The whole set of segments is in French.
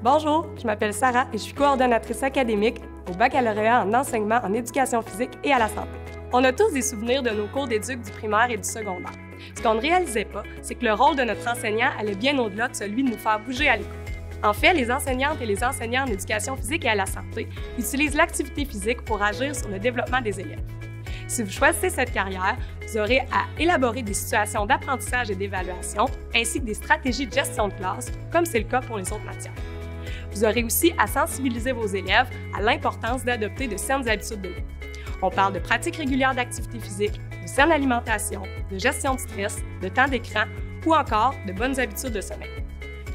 Bonjour, je m'appelle Sarah et je suis coordonnatrice académique au baccalauréat en enseignement en éducation physique et à la santé. On a tous des souvenirs de nos cours d'éduc du primaire et du secondaire. Ce qu'on ne réalisait pas, c'est que le rôle de notre enseignant allait bien au-delà de celui de nous faire bouger à l'école. En fait, les enseignantes et les enseignants en éducation physique et à la santé utilisent l'activité physique pour agir sur le développement des élèves. Si vous choisissez cette carrière, vous aurez à élaborer des situations d'apprentissage et d'évaluation, ainsi que des stratégies de gestion de classe, comme c'est le cas pour les autres matières. Vous aurez aussi à sensibiliser vos élèves à l'importance d'adopter de saines habitudes de vie. On parle de pratiques régulières d'activité physique, de saine alimentation, de gestion de stress, de temps d'écran ou encore de bonnes habitudes de sommeil.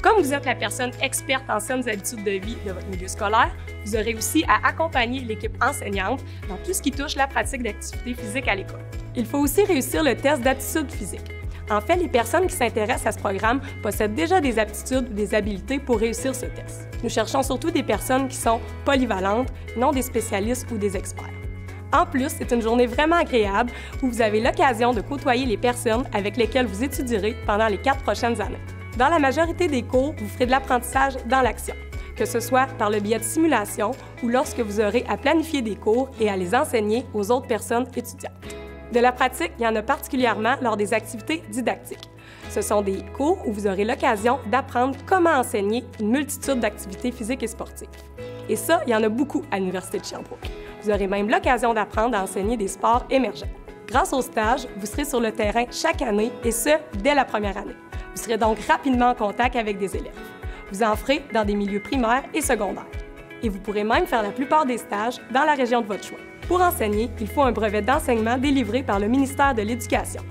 Comme vous êtes la personne experte en saines habitudes de vie de votre milieu scolaire, vous aurez aussi à accompagner l'équipe enseignante dans tout ce qui touche la pratique d'activité physique à l'école. Il faut aussi réussir le test d'aptitude physique. En fait, les personnes qui s'intéressent à ce programme possèdent déjà des aptitudes ou des habiletés pour réussir ce test. Nous cherchons surtout des personnes qui sont polyvalentes, non des spécialistes ou des experts. En plus, c'est une journée vraiment agréable où vous avez l'occasion de côtoyer les personnes avec lesquelles vous étudierez pendant les quatre prochaines années. Dans la majorité des cours, vous ferez de l'apprentissage dans l'action, que ce soit par le biais de simulation ou lorsque vous aurez à planifier des cours et à les enseigner aux autres personnes étudiantes. De la pratique, il y en a particulièrement lors des activités didactiques. Ce sont des cours où vous aurez l'occasion d'apprendre comment enseigner une multitude d'activités physiques et sportives. Et ça, il y en a beaucoup à l'Université de Sherbrooke. Vous aurez même l'occasion d'apprendre à enseigner des sports émergents. Grâce au stage, vous serez sur le terrain chaque année et ce, dès la première année. Vous serez donc rapidement en contact avec des élèves. Vous en ferez dans des milieux primaires et secondaires. Et vous pourrez même faire la plupart des stages dans la région de votre choix. Pour enseigner, il faut un brevet d'enseignement délivré par le ministère de l'Éducation.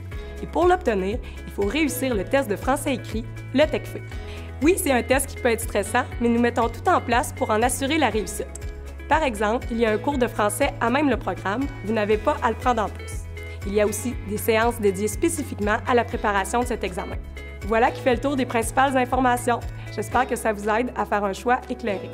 Et pour l'obtenir, il faut réussir le test de français écrit, le TECFE. Oui, c'est un test qui peut être stressant, mais nous mettons tout en place pour en assurer la réussite. Par exemple, il y a un cours de français à même le programme, vous n'avez pas à le prendre en plus. Il y a aussi des séances dédiées spécifiquement à la préparation de cet examen. Voilà qui fait le tour des principales informations. J'espère que ça vous aide à faire un choix éclairé.